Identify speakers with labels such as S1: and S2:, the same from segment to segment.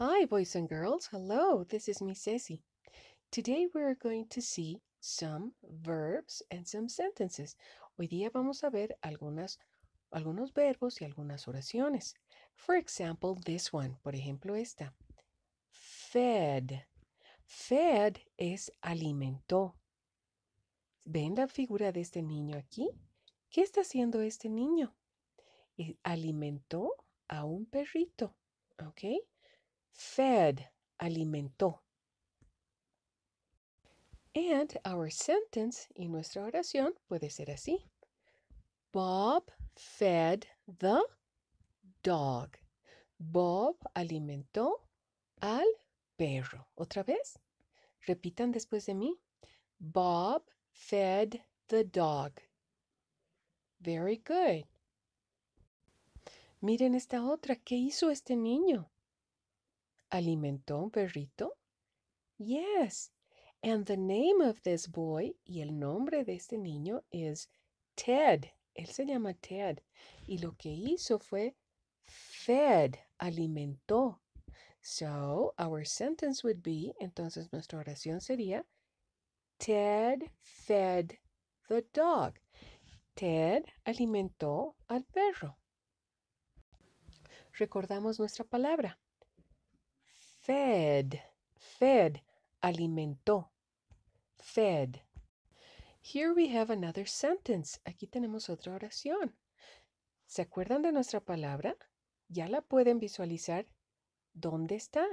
S1: Hi, boys and girls. Hello, this is Miss Ceci. Today we're going to see some verbs and some sentences. Hoy día vamos a ver algunas, algunos verbos y algunas oraciones. For example, this one. Por ejemplo, esta. Fed. Fed es alimentó. ¿Ven la figura de este niño aquí? ¿Qué está haciendo este niño? Eh, alimentó a un perrito. ¿Ok? Fed, alimentó. And our sentence y nuestra oración puede ser así. Bob fed the dog. Bob alimentó al perro. ¿Otra vez? Repitan después de mí. Bob fed the dog. Very good. Miren esta otra. ¿Qué hizo este niño? ¿Alimentó un perrito? Yes. And the name of this boy y el nombre de este niño es Ted. Él se llama Ted. Y lo que hizo fue fed, alimentó. So, our sentence would be, entonces nuestra oración sería, Ted fed the dog. Ted alimentó al perro. Recordamos nuestra palabra. Fed, fed, alimentó. Fed. Here we have another sentence. Aquí tenemos otra oración. ¿Se acuerdan de nuestra palabra? ¿Ya la pueden visualizar? ¿Dónde está?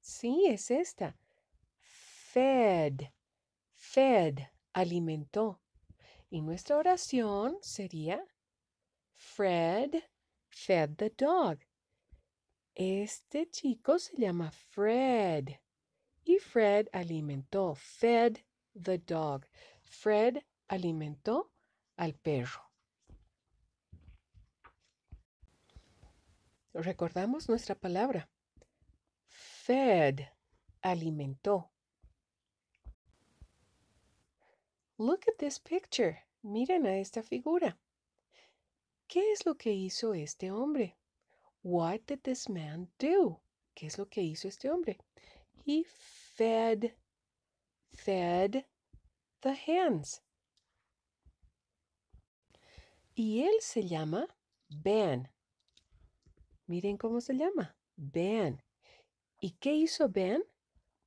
S1: Sí, es esta. Fed, fed, alimentó. Y nuestra oración sería Fred fed the dog. Este chico se llama Fred. Y Fred alimentó. Fed the dog. Fred alimentó al perro. Recordamos nuestra palabra. Fed. Alimentó. Look at this picture. Miren a esta figura. ¿Qué es lo que hizo este hombre? What did this man do? ¿Qué es lo que hizo este hombre? He fed, fed the hens. Y él se llama Ben. Miren cómo se llama. Ben. ¿Y qué hizo Ben?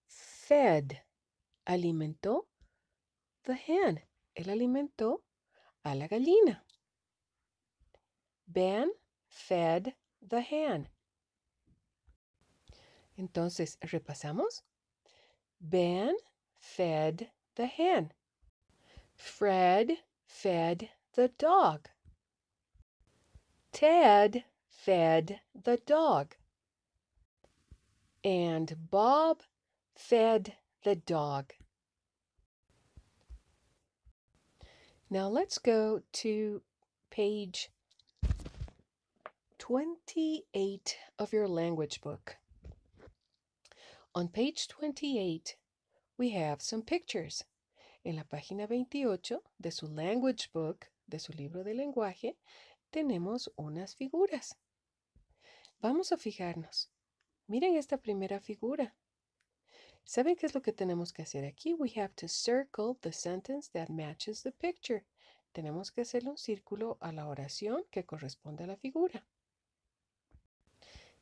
S1: Fed. Alimentó the hen. Él alimentó a la gallina. Ben fed the hen. Entonces, repasamos. Ben fed the hen. Fred fed the dog. Ted fed the dog. And Bob fed the dog. Now let's go to page 28 of your language book. On page 28, we have some pictures. En la página 28 de su language book, de su libro de lenguaje, tenemos unas figuras. Vamos a fijarnos. Miren esta primera figura. ¿Saben qué es lo que tenemos que hacer aquí? We have to circle the sentence that matches the picture. Tenemos que hacerle un círculo a la oración que corresponde a la figura.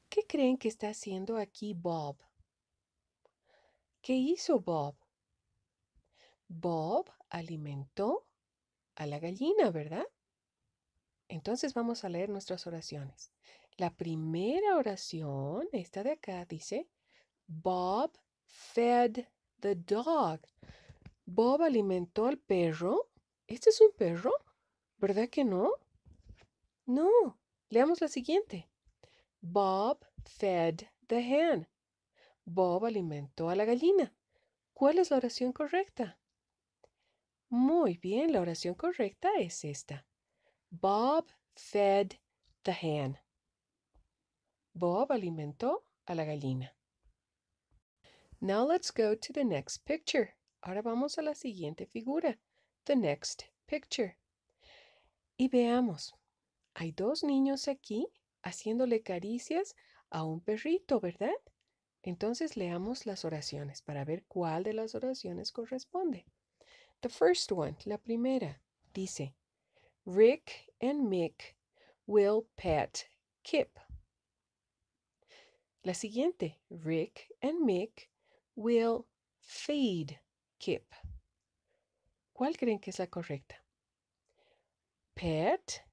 S1: ¿Qué creen que está haciendo aquí Bob? ¿Qué hizo Bob? Bob alimentó a la gallina, ¿verdad? Entonces vamos a leer nuestras oraciones. La primera oración, esta de acá, dice, Bob fed the dog. Bob alimentó al perro. ¿Este es un perro? ¿Verdad que no? No. Leamos la siguiente. Bob fed the hen. Bob alimentó a la gallina. ¿Cuál es la oración correcta? Muy bien, la oración correcta es esta. Bob fed the hen. Bob alimentó a la gallina. Now let's go to the next picture. Ahora vamos a la siguiente figura. The next picture. Y veamos. Hay dos niños aquí haciéndole caricias a un perrito, ¿verdad? Entonces leamos las oraciones para ver cuál de las oraciones corresponde. The first one, la primera, dice, Rick and Mick will pet Kip. La siguiente, Rick and Mick will feed Kip. ¿Cuál creen que es la correcta? Pet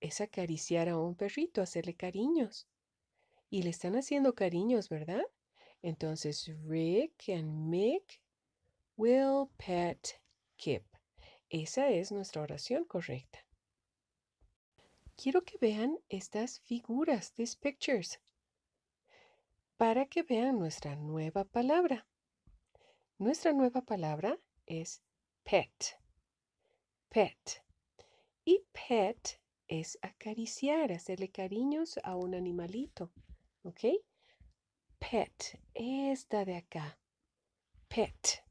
S1: es acariciar a un perrito, hacerle cariños. Y le están haciendo cariños, ¿verdad? Entonces, Rick and Mick will pet Kip. Esa es nuestra oración correcta. Quiero que vean estas figuras, these pictures, para que vean nuestra nueva palabra. Nuestra nueva palabra es pet. Pet. Y pet es acariciar, hacerle cariños a un animalito. ¿Ok? Pet. Esta de acá. Pet.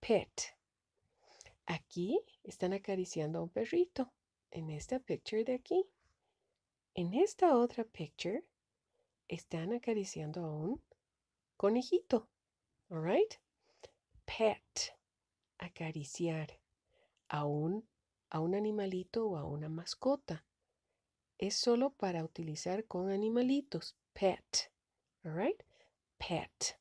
S1: Pet. Aquí están acariciando a un perrito. En esta picture de aquí. En esta otra picture están acariciando a un conejito. Alright? Pet. Acariciar a un a un animalito o a una mascota. Es solo para utilizar con animalitos. Pet. Alright? Pet.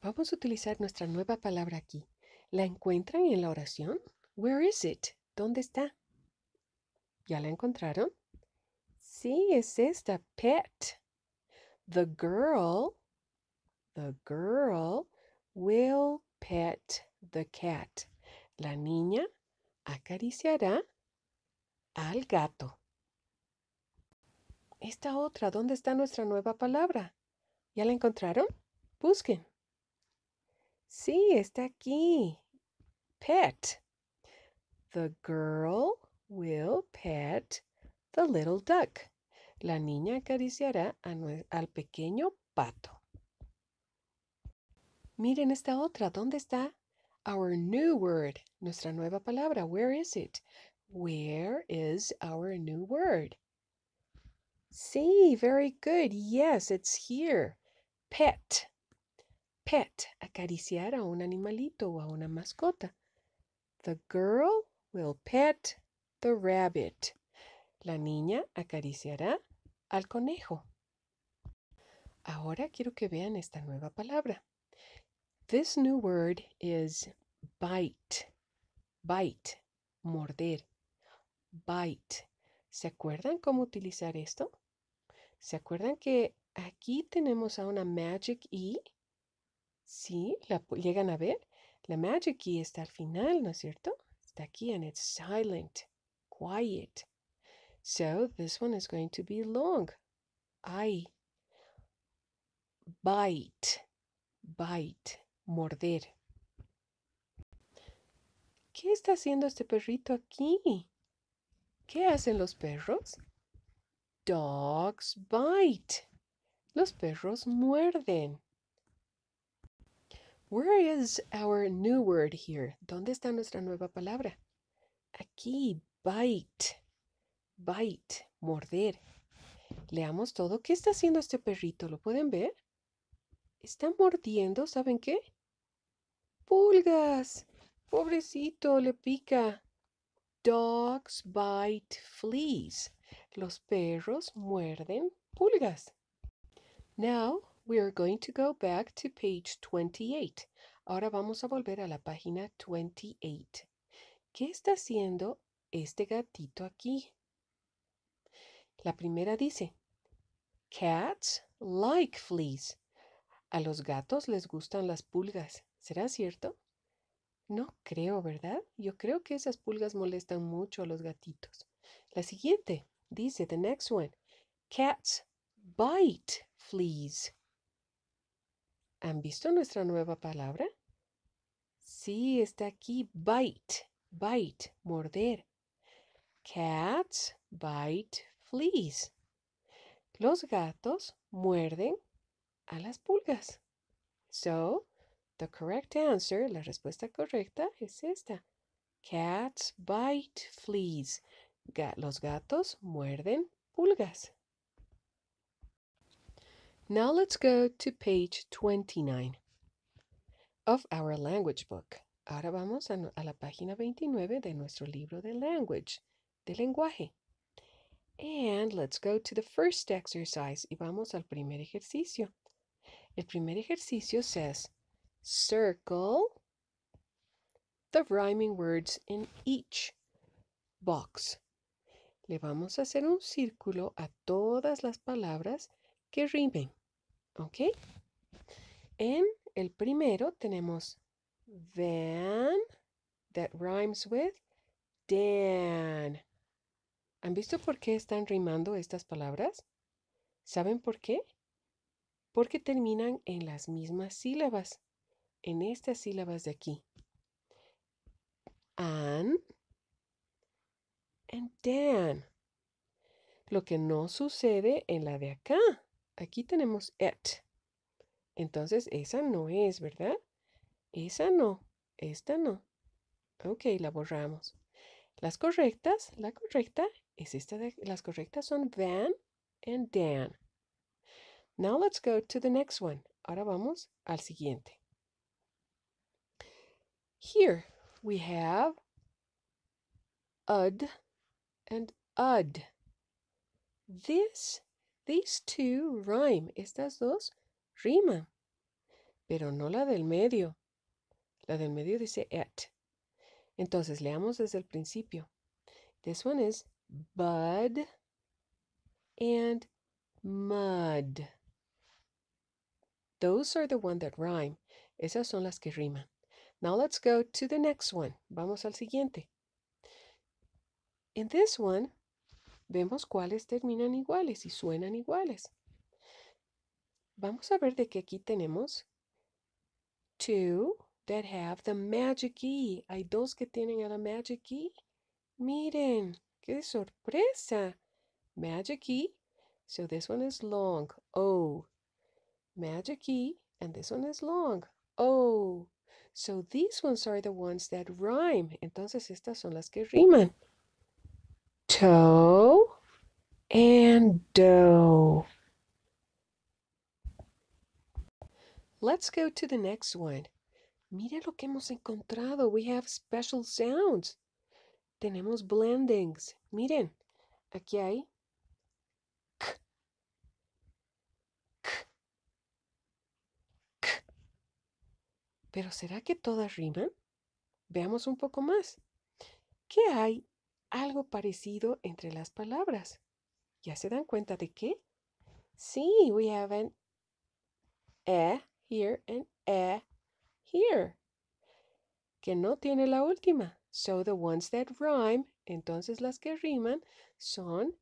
S1: Vamos a utilizar nuestra nueva palabra aquí. ¿La encuentran en la oración? Where is it? ¿Dónde está? ¿Ya la encontraron? Sí, es esta, pet. The girl, the girl will pet the cat. La niña acariciará al gato. Esta otra, ¿dónde está nuestra nueva palabra? ¿Ya la encontraron? Busquen. Sí, está aquí. Pet. The girl will pet the little duck. La niña acariciará al pequeño pato. Miren esta otra, ¿dónde está? Our new word, nuestra nueva palabra. Where is it? Where is our new word? Sí, very good. Yes, it's here. Pet. Pet, acariciar a un animalito o a una mascota. The girl will pet the rabbit. La niña acariciará al conejo. Ahora quiero que vean esta nueva palabra. This new word is bite. Bite. Morder. Bite. ¿Se acuerdan cómo utilizar esto? ¿Se acuerdan que aquí tenemos a una magic E? ¿Sí? ¿La llegan a ver? La magic E está al final, ¿no es cierto? Está aquí and it's silent, quiet. So this one is going to be long. I bite, bite morder. ¿Qué está haciendo este perrito aquí? ¿Qué hacen los perros? Dogs bite. Los perros muerden. Where is our new word here? ¿Dónde está nuestra nueva palabra? Aquí, bite. Bite, morder. Leamos todo. ¿Qué está haciendo este perrito? ¿Lo pueden ver? Está mordiendo, ¿saben qué? Pulgas. Pobrecito, le pica. Dogs bite fleas. Los perros muerden pulgas. Now we are going to go back to page 28. Ahora vamos a volver a la página 28. ¿Qué está haciendo este gatito aquí? La primera dice, Cats like fleas. A los gatos les gustan las pulgas. ¿Será cierto? No creo, ¿verdad? Yo creo que esas pulgas molestan mucho a los gatitos. La siguiente dice, the next one, cats bite fleas. ¿Han visto nuestra nueva palabra? Sí, está aquí, bite, bite, morder. Cats bite fleas. Los gatos muerden a las pulgas. So, the correct answer, la respuesta correcta es esta. Cats bite fleas. Los gatos muerden pulgas. Now let's go to page 29 of our language book. Ahora vamos a, a la página 29 de nuestro libro de language, de lenguaje. And let's go to the first exercise y vamos al primer ejercicio. El primer ejercicio says, circle the rhyming words in each box. Le vamos a hacer un círculo a todas las palabras que rimen. ¿Ok? En el primero tenemos van, that rhymes with Dan. ¿Han visto por qué están rimando estas palabras? ¿Saben por qué? Porque terminan en las mismas sílabas, en estas sílabas de aquí. An and Dan. Lo que no sucede en la de acá. Aquí tenemos et. Entonces, esa no es, ¿verdad? Esa no. Esta no. Ok, la borramos. Las correctas, la correcta es esta de, las correctas son Van and Dan. Now let's go to the next one. Ahora vamos al siguiente. Here we have ud and ud. This, these two rhyme. Estas dos riman, pero no la del medio. La del medio dice et. Entonces, leamos desde el principio. This one is bud and mud. Those are the one that rhyme. Esas son las que riman. Now let's go to the next one. Vamos al siguiente. In this one, vemos cuáles terminan iguales y suenan iguales. Vamos a ver de que aquí tenemos two that have the magic E. Hay dos que tienen a la magic E. Miren, qué sorpresa. Magic E. So this one is long. O. Magic E. And this one is long. O. So these ones are the ones that rhyme. Entonces estas son las que riman. Toe and doe. Let's go to the next one. Mira lo que hemos encontrado. We have special sounds. Tenemos blendings. Miren, aquí hay Pero ¿será que todas riman? Veamos un poco más. ¿Qué hay? Algo parecido entre las palabras. ¿Ya se dan cuenta de qué? Sí, we have an e here and e here. Que no tiene la última. So the ones that rhyme, entonces las que riman son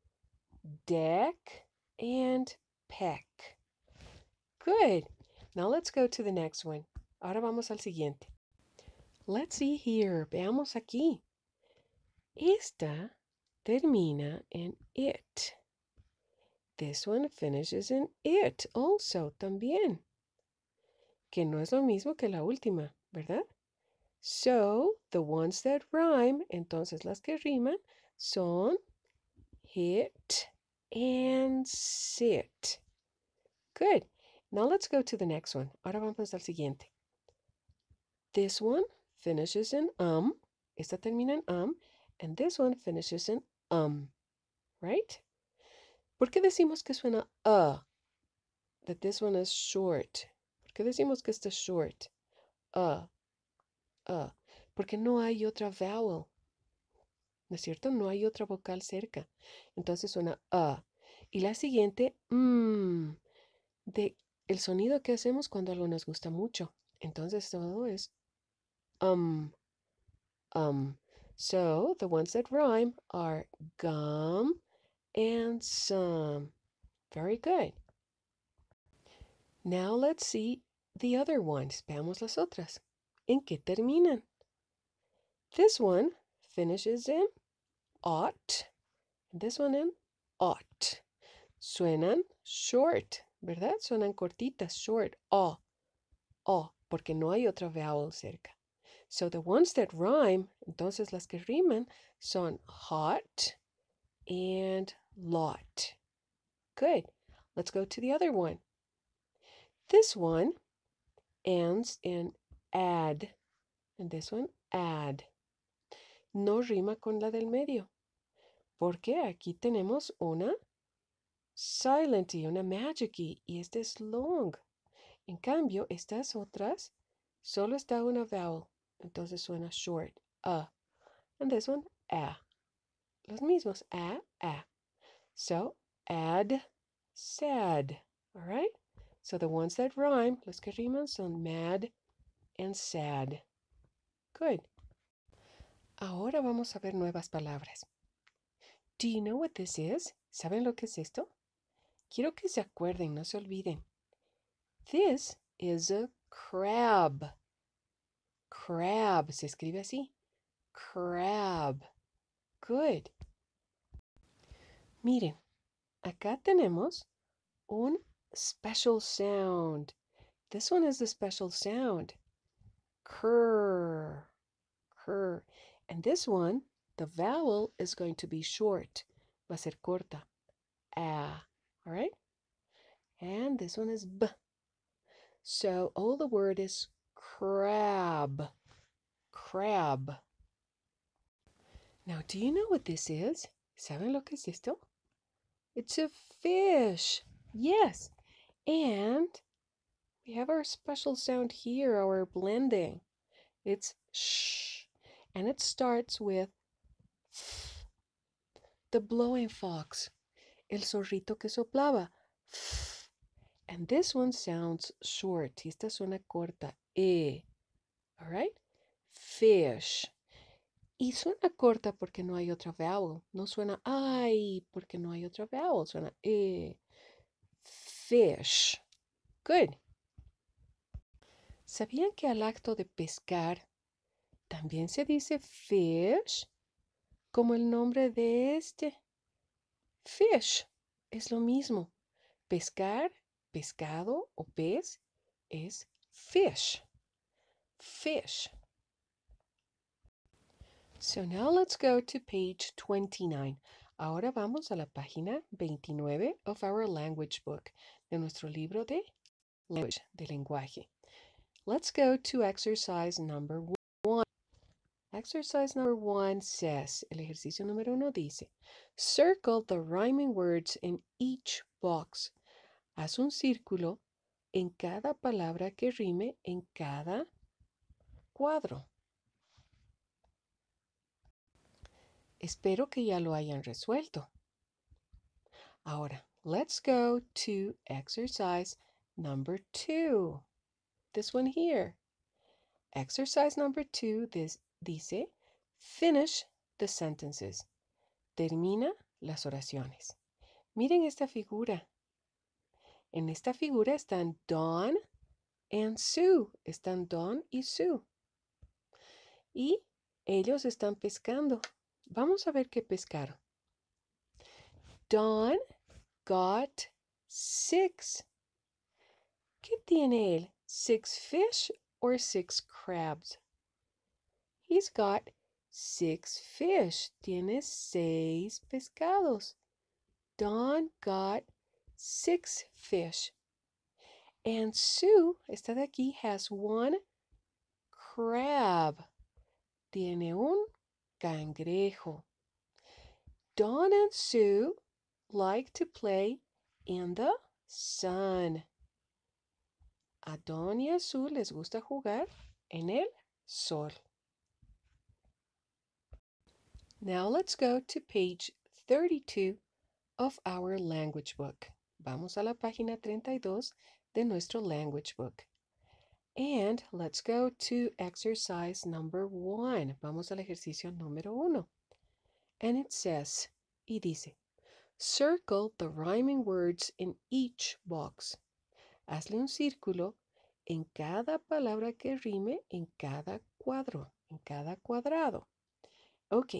S1: deck and peck. Good. Now let's go to the next one. Ahora vamos al siguiente. Let's see here. Veamos aquí. Esta termina en it. This one finishes in it also también. Que no es lo mismo que la última, ¿verdad? So, the ones that rhyme, entonces las que riman son hit and sit. Good. Now let's go to the next one. Ahora vamos al siguiente. This one finishes in um. Esta termina en um. And this one finishes in um. Right? ¿Por qué decimos que suena a? That this one is short. ¿Por qué decimos que esta es short? A. A. Porque no hay otra vowel. ¿No es cierto? No hay otra vocal cerca. Entonces suena a. Y la siguiente, mm, de el sonido que hacemos cuando algo nos gusta mucho. Entonces todo es um, um. So the ones that rhyme are gum and some. Very good. Now let's see the other ones. Veamos las otras. ¿En qué terminan? This one finishes in. And this one in ought. Suenan short, ¿verdad? Suenan cortitas, short. O. O, porque no hay otra vowel cerca. So the ones that rhyme, entonces las que riman son hot and lot. Good. Let's go to the other one. This one ends in add. And this one, add. No rima con la del medio. Porque aquí tenemos una silent y una magic y este es long. En cambio, estas otras solo está una vowel. Entonces suena short. A. And this one, a. Los mismos. A, a. So, add, sad. All right? So the ones that rhyme, los que riman son mad and sad. Good. Ahora vamos a ver nuevas palabras. Do you know what this is? ¿Saben lo que es esto? Quiero que se acuerden, no se olviden. This is a crab. Crab, se escribe así. Crab. Good. Miren, acá tenemos un special sound. This one is the special sound. Cur. Cur. And this one, the vowel is going to be short. Va a ser corta. Ah. All right? And this one is b. So all the word is crab. Crab. Now, do you know what this is? ¿Saben lo que es esto? It's a fish. Yes. And we have our special sound here, our blending. It's sh. And it starts with. The blowing fox. El zorrito que soplaba. And this one sounds short. Esta suena corta. E. All right? Fish. Y suena corta porque no hay otra vowel. No suena ay porque no hay otra vowel. Suena e. Fish. Good. ¿Sabían que al acto de pescar también se dice fish? Como el nombre de este. Fish. Es lo mismo. Pescar, pescado o pez es fish. Fish. So now let's go to page 29. Ahora vamos a la página 29 of our language book, de nuestro libro de language, de lenguaje. Let's go to exercise number one. Exercise number one says, el ejercicio número uno dice, circle the rhyming words in each box. Haz un círculo en cada palabra que rime en cada cuadro. Espero que ya lo hayan resuelto. Ahora, let's go to exercise number two. This one here. Exercise number two this, dice, finish the sentences. Termina las oraciones. Miren esta figura. En esta figura están Don and Sue. Están Don y Sue. Y ellos están pescando. Vamos a ver qué pescaron. Don got six. ¿Qué tiene él? Six fish or six crabs? He's got six fish. Tiene seis pescados. Don got six fish. And Sue, esta de aquí, has one crab. Tiene un cangrejo. Don and Sue like to play in the sun. A Don y a Sue les gusta jugar en el sol. Now let's go to page 32 of our language book. Vamos a la página 32 de nuestro language book. And let's go to exercise number one. Vamos al ejercicio número uno. And it says, y dice, circle the rhyming words in each box. Hazle un círculo en cada palabra que rime en cada cuadro, en cada cuadrado. Ok,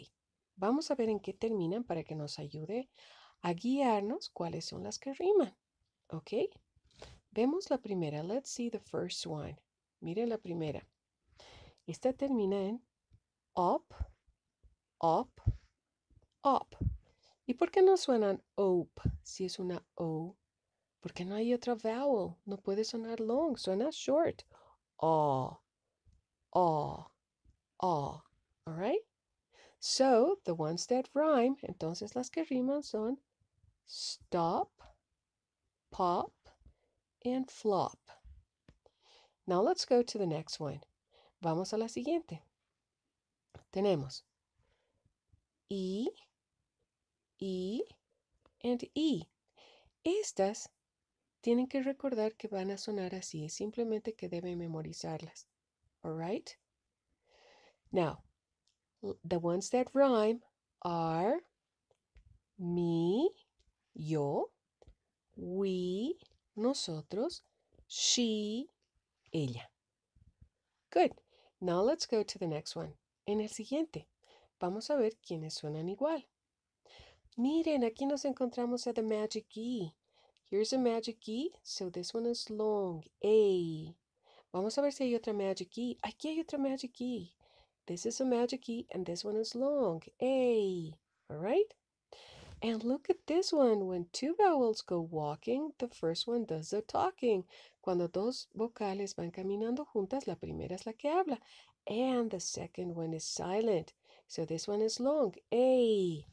S1: vamos a ver en qué terminan para que nos ayude a guiarnos cuáles son las que riman. Ok, vemos la primera. Let's see the first one. Mire la primera. Esta termina en up, up, up. ¿Y por qué no suenan OP si es una O? Porque no hay otra vowel. No puede sonar long. Suena short. Aw. Aw. Aw. All right? So, the ones that rhyme, entonces las que riman son stop, pop, and flop. Now let's go to the next one. Vamos a la siguiente. Tenemos E, E, and E. Estas tienen que recordar que van a sonar así, simplemente que deben memorizarlas. All right? Now, the ones that rhyme are me, yo, we, nosotros, she, ella. Good. Now let's go to the next one. En el siguiente, vamos a ver quiénes suenan igual. Miren, aquí nos encontramos a the magic E. Here's a magic E, so this one is long, A. Vamos a ver si hay otra magic E. Aquí hay otra magic E. This is a magic E and this one is long, A. All right? And look at this one. When two vowels go walking, the first one does the talking. Cuando dos vocales van caminando juntas, la primera es la que habla. And the second one is silent. So this one is long. A.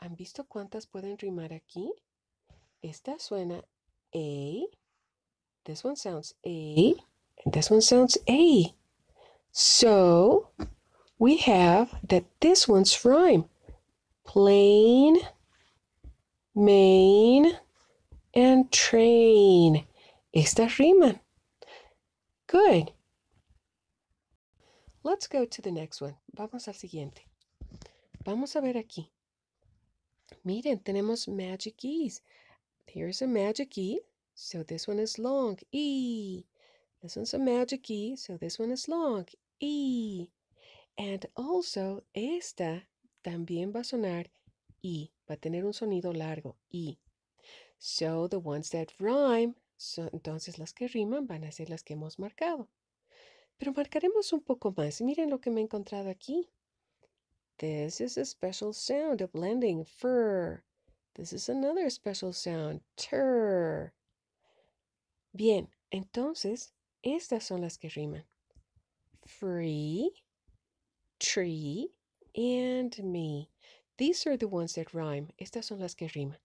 S1: ¿Han visto cuántas pueden rimar aquí? Esta suena A. This one sounds A. And this one sounds A. So we have that this one's rhyme. Plain main, and train. Estas riman. Good. Let's go to the next one. Vamos al siguiente. Vamos a ver aquí. Miren, tenemos magic keys. Here's a magic key. So this one is long. E. This one's a magic key. So this one is long. E. And also, esta también va a sonar I. Va a tener un sonido largo. I. So the ones that rhyme, so, entonces las que riman van a ser las que hemos marcado. Pero marcaremos un poco más. Miren lo que me he encontrado aquí. This is a special sound of blending. Fur. This is another special sound. Tur. Bien, entonces, estas son las que riman. Free, tree, and me. These are the ones that rhyme. Estas son las que riman.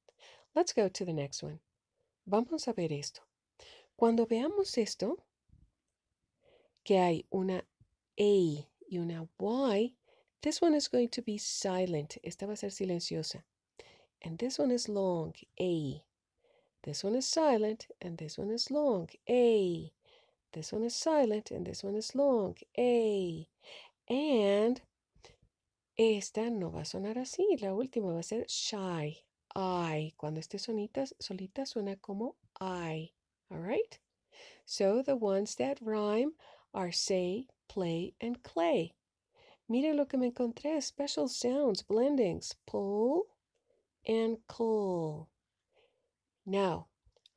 S1: Let's go to the next one. Vamos a ver esto. Cuando veamos esto, que hay una A y una Y, this one is going to be silent. Esta va a ser silenciosa. And this one is long, A. This one is silent, and this one is long, A. This one is silent, and this one is long, A. And esta no va a sonar así. La última va a ser shy. I. Cuando esté sonita, solita suena como I. All right? So the ones that rhyme are say, play, and clay. Miren lo que me encontré. Special sounds, blendings. Pull and pull. Now,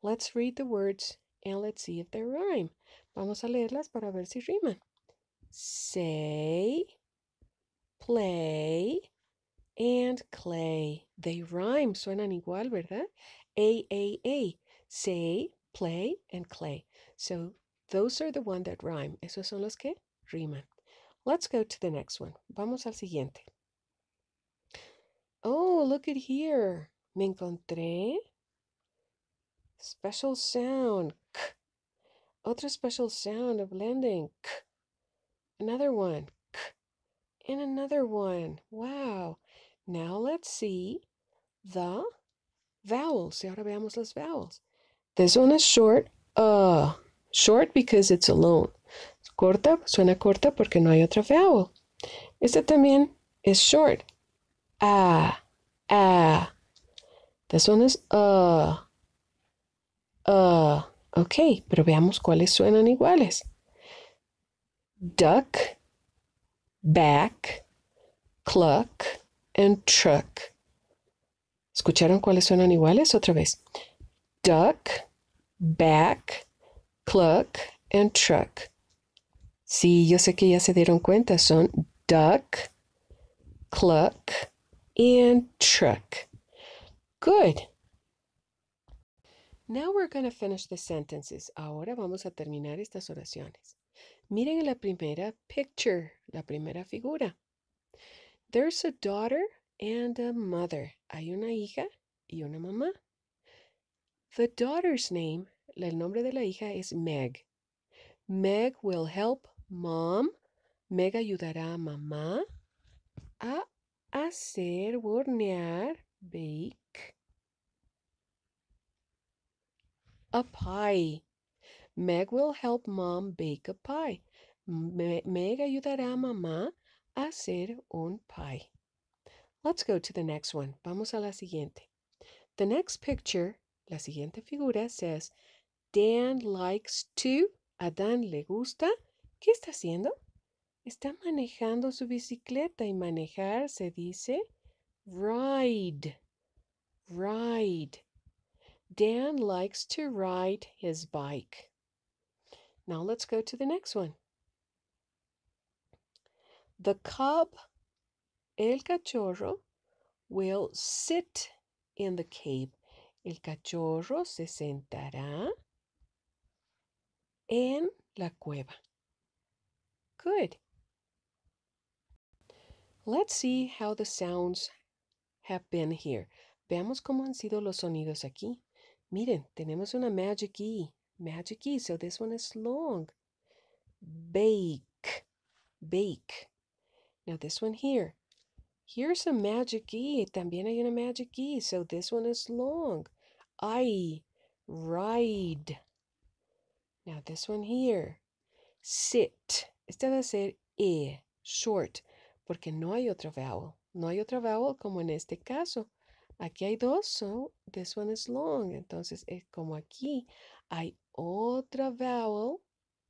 S1: let's read the words and let's see if they rhyme. Vamos a leerlas para ver si riman. Say, play, and clay. They rhyme, suenan igual, ¿verdad? A, A, A. Say, play, and clay. So those are the one that rhyme. Esos son los que riman. Let's go to the next one. Vamos al siguiente. Oh, look at here. Me encontré. Special sound. K. Otro special sound of blending. K. Another one and another one. Wow. Now let's see the vowels. Y ahora veamos las vowels. This one is short. Uh, short because it's alone. Corta, suena corta porque no hay otra vowel. Esta también is short. Ah, ah. This one is uh, uh. Ok, pero veamos cuáles suenan iguales. Duck back, cluck, and truck. ¿Escucharon cuáles suenan iguales? Otra vez. Duck, back, cluck, and truck. Sí, yo sé que ya se dieron cuenta. Son duck, cluck, and truck. Good. Now we're going to finish the sentences. Ahora vamos a terminar estas oraciones. Miren la primera picture, la primera figura. There's a daughter and a mother. Hay una hija y una mamá. The daughter's name, el nombre de la hija es Meg. Meg will help mom. Meg ayudará a mamá a hacer, hornear, bake a pie. Meg will help mom bake a pie. Meg ayudará a mamá a hacer un pie. Let's go to the next one. Vamos a la siguiente. The next picture, la siguiente figura says, Dan likes to. A Dan le gusta. ¿Qué está haciendo? Está manejando su bicicleta y manejar se dice ride. Ride. Dan likes to ride his bike. Now let's go to the next one. The cub El cachorro will sit in the cave. El cachorro se sentará en la cueva. Good. Let's see how the sounds have been here. Veamos cómo han sido los sonidos aquí. Miren, tenemos una magic E. Magic E, so this one is long. Bake. Bake. Now this one here. Here's a magic E. También hay una magic E. So this one is long. I ride. Now this one here. Sit. Este va a ser E, short, porque no hay otra vowel. No hay otra vowel como en este caso. Aquí hay dos, so this one is long. Entonces, es como aquí hay otra vowel,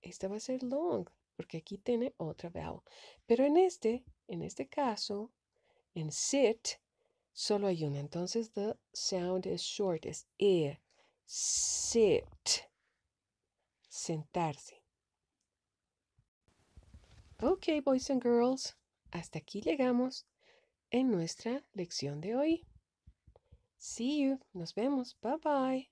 S1: esta va a ser long, porque aquí tiene otra vowel. Pero en este, en este caso, en sit, solo hay una. Entonces, the sound is short, es e. Sit. Sentarse. Ok, boys and girls, hasta aquí llegamos en nuestra lección de hoy. See you. Nos vemos. Bye bye.